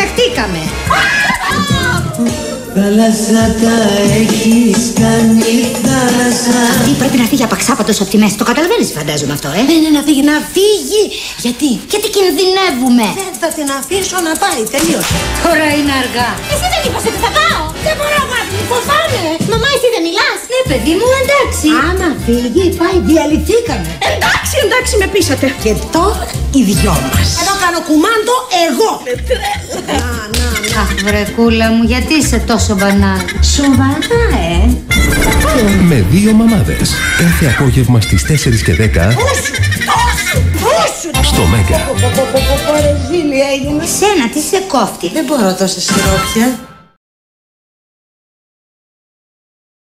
δεχτήκαμε. Θάλασσα τα έχεις κάνει θάλασσα Αυτή πρέπει να φύγει απαξάπατος από τη μέση. Το καταλαβαίνεις φαντάζομαι αυτό, ε; Δεν είναι να φύγει, να φύγει Γιατί; Γιατί κινδυνεύουμε; δεν θα την αφήσω να πάει, τελείωσε Τώρα είναι αργά. Εσύ δεν είπες ότι θα πάω. Δεν μπορώ αγάπη μου, φοβάμαι. Μαμά, εσύ δεν μιλάς; Ναι, παιδί μου, εντάξει. Άμα φύγει, πάει, διαλυθήκαμε Εντάξει, εντάξει, με πείσατε. Και τώρα οι δυο μας Εδώ κάνω κουμάντο εγώ Να, να, να Αχ, βρεκούλα μου, γιατί είσαι τόσο μπανάλ. Σοβαρά, ε Με δύο μαμάδες. Κάθε απόγευμα στις 4 και 10 στο Μέγκα. Πω, πω, πω, πω, πω, ρε, ζήλια έγινε Σένα, τι σε κόφτει. Δεν μπορώ τόσα σιρόπια